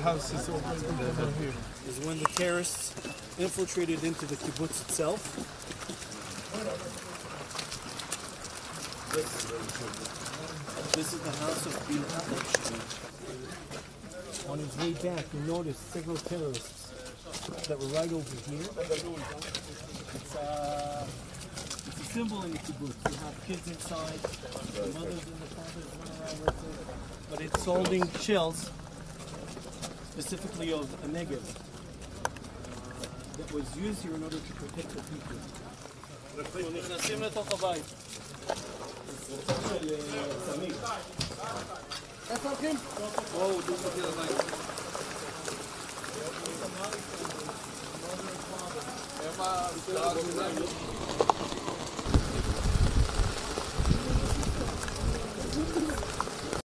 The house is over, over here. is when the terrorists infiltrated into the kibbutz itself. This is the house of On his way back, you notice several terrorists that were right over here. It's, uh, it's a symbol in the kibbutz. You have kids inside, the mothers and the fathers run around with it. But it's holding shells specifically of a Negev that was used here in order to protect the people. אנחנו נכנסים לתוך הבית. שרפה של אה, סמים. איפה הולכים? בואו, דו חכי לבית.